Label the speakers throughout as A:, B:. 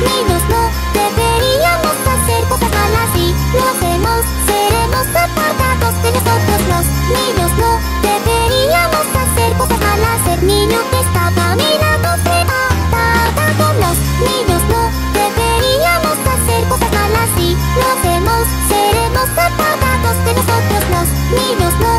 A: niños no deberíamos hacer cosas malas y lo hacemos, seremos apartados de nosotros los niños. No deberíamos hacer cosas malas. El niño que está caminando se mata con los niños. No deberíamos hacer cosas malas y lo hacemos, seremos apartados de nosotros los niños. No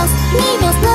A: niños, niños,